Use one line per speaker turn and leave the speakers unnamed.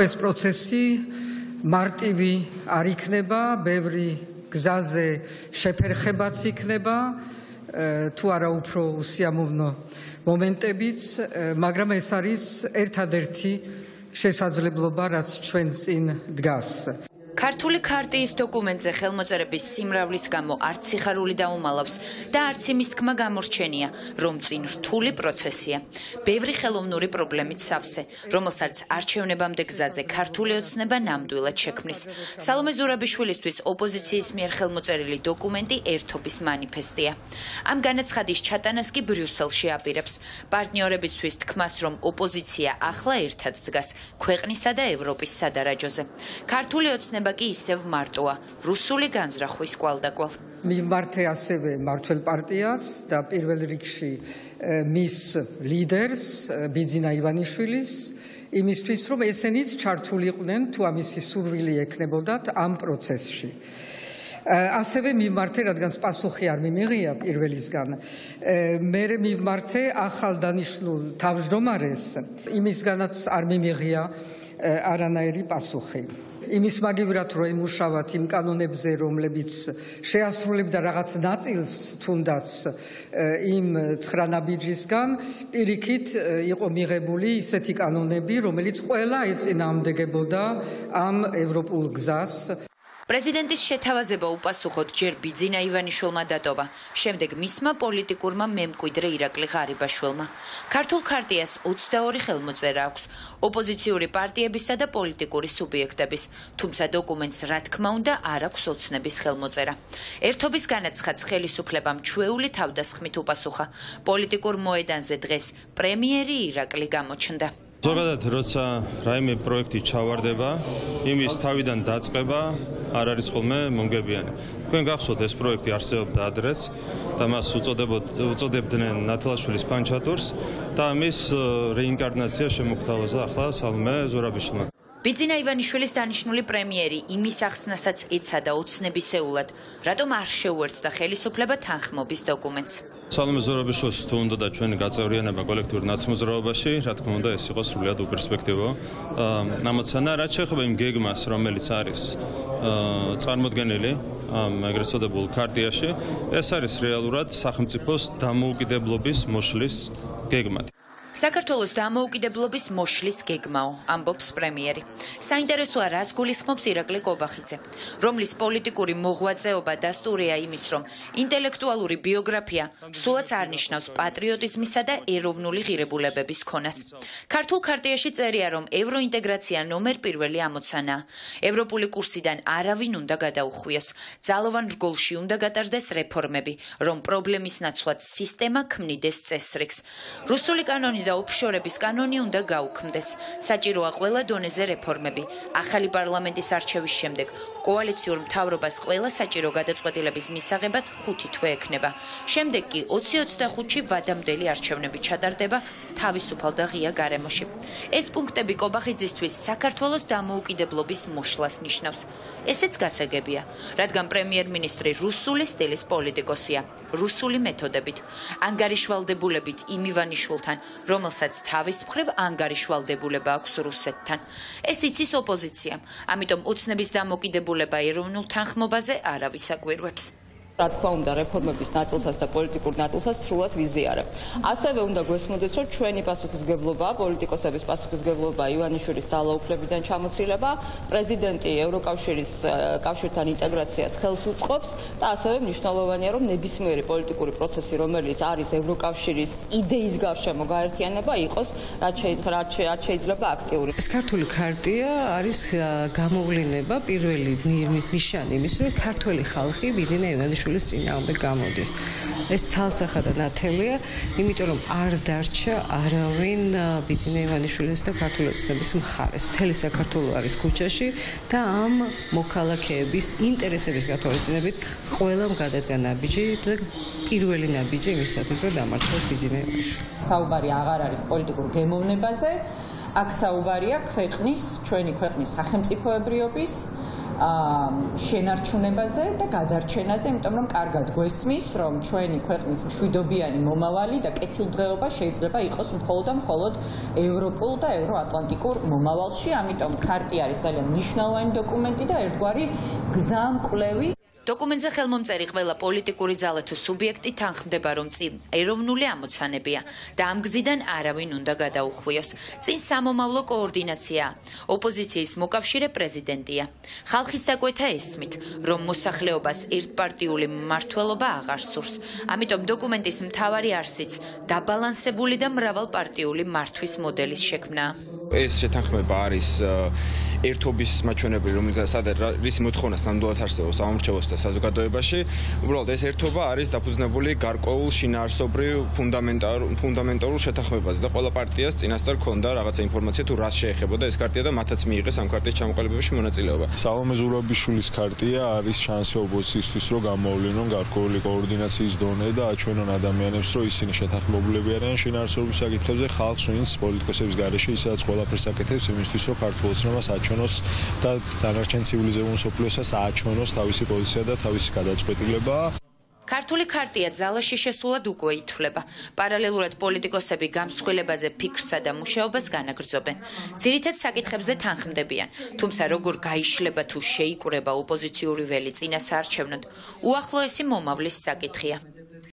ეს პროცესი მარტივი არ იქნება, ბევრი გზაზე შეფერხებაც იქნება, თუ არა უფრო უსიამოვნო მომენტებიც, მაგრამ ეს არის ერთადერთი შესაძლებლობა, რაც ჩვენ წინ დგას.
ქართული ქარტიის დოკუმენტზე ხელმოწერების სიმრავლის გამო არც სიხარული დაუმალავს და არც იმის თქმა გამორჩენია, რომ წინ რთული პროცესია. ბევრი ხელოვნური პრობლემით სავსე, რომელსაც არჩევნებამდე გზაზე ქართული ოცნება ნამდვილად შექმნის. სალომე ზურაბიშვილისთვის ოპოზიციის მიერ ხელმოწერილი დოკუმენტი ერთობის მანიფესტია. ამ განაცხადის ჩატანას კი ბრიუსელში აპირებს პარტნიორებისთვის თქმას, რომ ოპოზიცია ახლა ერთად დგას ქვეყნისა და ევროპის სადარაჯოზე. ქართული ოცნება იქნება კი ისევ მარტოა. რუსული განზრახვის კვალდაკვალ.
მიმართე ასევე მართლ პარტიას და პირველ რიგში მის ლიდერს ბიძინა ივანიშვილის. იმისთვის რომ ესენიც ჩართულიყვნენ თუ ამისი სურვილი ექნებოდათ ამ პროცესში ასევე მიმართე რადგან პასუხი არ მიმიღია პირველისგან. მე მიმართე ახალ დანიშნულ თავმჯდომარეს. იმისგანაც არ მიმიღია არანაირი პასუხი. იმის მაგივრად რომ იმუშავათ იმ კანონებზე რომლებიც შეასრულებდა რაღაც ნაწილს თუნდაც იმ ცხრანაბიჯისგან პირიქით იყო მიღებული ისეთი კანონები რომელიც ყველა ეწინააღმდეგებოდა ამ ევროპულ გზას
პრეზიდენტის შეთავაზება უპასუხოდ ჯერ ბიძინა ივანიშვილმა დატოვა, შემდეგ მისმა პოლიტიკურმა მემკვიდრე ირაკლი ღარიბაშვილმა. ქართულ ქარტიას 22 ხელმოწერა აქვს, ოპოზიციური პარტიებისა და პოლიტიკური სუბიექტების, თუმცა დოკუმენტს რა თქმა უნდა არ აქვს ოცნების ხელმოწერა. ერთობის განაცხადს ხელისუფლებამ ჩვეული თავდასხმით უპასუხა. პოლიტიკურ მოედანზე დღეს პრემიერი ირაკლი გამოჩნდა.
ზოგადად როცა რაიმე პროექტი ჩავარდება, იმის თავიდან დაწყება არ არის ხოლმე მონგებიანი. თქვენ გახსოვთ ეს პროექტი არსებობდა ადრეს და მას უწოდებდნენ ნათლაშვილის პანჩატურს და მის რეინკარნაცია შემოგთავაზა ახლა სალმე ზურაბიშვილმა.
ბიძინა ივანიშვილის დანიშნული პრემიერი იმის ახსნასაც ეცადა ოცნებისეულად, რატომ არ შეუერთდა ხელისუფლება თანხმობის დოკუმენტს.
სალომე ზურაბიშვილს თუ უნდა და ჩვენი გაწევრიანება კოლექტიურ ნაცმოძრაობაში, რა თქმა უნდა, ეს იყოს სრულიად უპერსპექტივო. ამაცანა რაც შეეხება იმ გეგმას, რომელიც არის წარმოქმნილი ამ ეგრეთ წოდებულ ქარტიაში, ეს არის რეალურად სახელმწიფოს დამოუკიდებლობის მოშლის გეგმა.
საქართველოს დამოუკიდებლობის მოშლის გეგმაო, ამბობს პრემიერი. საინტერესოა, რას გულისხმობს ირაკლი კობახიძე, რომლის პოლიტიკური მოღვაწეობა დასტურია იმის, რომ ინტელექტუალური ბიოგრაფია სულაც არნიშნავს პატრიოტიზმისა და ეროვნული ღირებულებების ქონას. ქართულ ქარტიაში წერია, რომ ევროინტეგრაცია ნომერ პირველი ამოცანა. ევროპული კურსიდან არავინ უნდა გადაუხვიოს. ძალოვან რგოლში უნდა გატარდეს რეფორმები, რომ პრობლემის ნაცვლად სისტემა ქმნიდეს წესრიგს. რუსული კანონი და ოფშორების კანონი უნდა გაუქმდეს. საჭიროა ყველა დონეზე რეფორმები. ახალი პარლამენტის არჩევის შემდეგ კოალიციურ მთავრობას ყველა საჭირო გადაწყვეტილების მისაღებად 5 თვე ექნება. შემდეგ კი 2025-ში ვადამდელი არჩევნები ჩატარდება თავისუფალ და ღია გარემოში. ეს პუნქტები კობახიძისთვის საქართველოს დამოუკიდებლობის მოშლას ნიშნავს. ესეც გასაგებია, რადგან პრემიერ-მინისტრი რუსული სტილის პოლიტიკოსია, რუსული მეთოდებით, ანგარიშვალდებულებით იმ ივანიშვილთან, რომელსაც თავის მხრივ ანგარიშვალდებულება აქვს რუსეთთან. ეს იცის ოპოზიციამ, ამიტომ უცნების დამოკიდებულება ეროვნულ თანხმობაზე არავის აგვირვებს.
რა თქმა უნდა რეფორმების ნაწილსაც და პოლიტიკურ ნაწილსაც სრულად ვიზიარებ. ასევე უნდა გვესმოდეთ, რომ ჩვენი პასუხისგებლობა, პოლიტიკოსების პასუხისგებლობა ივანიშვილის ძალაუფლებიდან ჩამოცილება, პრეზიდენტი ევროკავშირის კავშირთან ინტეგრაციას ხელს უწყობს და ასევე მნიშვნელოვანია, რომ ნებისმიერი პოლიტიკური პროცესი, რომელიც არის ევროკავშირის იდეის გარშემო გაერთიანება, იყოს რაც შეიძლება აქტიური.
ეს ქართული ქარტია არის გამოვლენა პირველი ნიშანი იმის, რომ ქართული ხალხი ბიძინა ივანიშვილის ქართულის წინააღმდეგ გამოდის. ეს ცალსახადა ნათელია, იმიტომ რომ არ დარჩა არავინ ბიზნე ივანიშვილის და ქართული ოცნების მხარეს. მთელი საქართველოს არის ქუჩაში და ამ მოქალაქეების ინტერესების გათვალისწინებით ყველამ გადადგა ნაბიჯი და პირველი ნაბიჯი იმისათვის, რომ დამარცხოს ბიზნე ივანიშვილი.
საუბარი აღარ არის პოლიტიკურ გემოვნებაზე. აქ საუბარია ქვეყნის, ჩვენი ქვეყნის სახელმწიფოებრიობის
შენარჩუნებაზე და გადარჩენაზე, იმიტომ რომ კარგად გვესმის, რომ ჩვენი ქვეყნის მშვიდობიანი მომავალი და კეთილდღეობა შეიძლება იყოს მხოლოდ და მხოლოდ ევროპულ და ევროატლანტიკურ მომავალში, ამიტომ ქარტი არის ძალიან მნიშვნელოვანი დოკუმენტი და ერთგვარი გზამკვლევი
დოკუმენტზე ხელმომწერი ყველა პოლიტიკური ძალა თუ სუბიექტი თანხმდება, რომ წინ ეროვნული ამოცანებია და ამ გზიდან არავინ უნდა გადაუხვიოს. წინ სამომავლო კოორდინაცია, ოპოზიციის მოკავშირე პრეზიდენტია. ხალხის დაკვეთა ესმით, რომ მოსახლეობას ერთპარტიული მმართველობა აღარ სურს. ამიტომ დოკუმენტის მთავარი არსიც დაბალანსებული და მრავალპარტიული მართვის მოდელის შექმნა.
ეს შეთანხმება არის ერთობის მაჩვენებელი, რომელსაც სადაც რის მოთხოვნას ნამდვილად არსებობს ამორჩევოს და საზოგადოებაში. უბრალოდ ეს ერთობა არის დაფუძნებული გარკვეულ შინაარსობრივ ფუნდამენტალურ ფუნდამენტალურ შეთანხმებაზე და ყველა პარტიას წინასწარ ქონდა რაღაცა ინფორმაცია თუ რას შეეხებოდა ეს კარტია და მათაც მიიღეს ამ კარტის ჩამოყალიბებაში მონაწილეობა.
სალომე ზურაბიშვილის კარტია არის შანსი ოპოზიციისთვის რომ გამოავლინონ გარკვეული კოორდინაციის დონე და აჩვენონ ადამიანებს რომ ისინი შეთანხმებულები არიან შინაარსობრივ საკითხებზე ხალხს ვინც პოლიტიკოსების გარეშე ისაც ყველაფერს აკეთებს იმისთვის რომ ქართულს რომ აჩვენოს და დანარჩენ ცივილიზებულ სოფლიოსაც აჩვენოს თავისი პოზიცია და თავისი გადაწყვეტილება.
ქართული ქარტია ძალაში შესულად უკვე ითვლება. პარალელურად პოლიტიკოსები გამსხვილებაზე ფიქრსა და მუშაობას განაგრძობენ. ძირითად საკითხებზე თანხმდებიან, თუმცა როგორ გაიშლება თუ შეიკრება ოპოზიციური ველი წინასაარჩევნოდ, უახლოესი მომავლის საკითხია.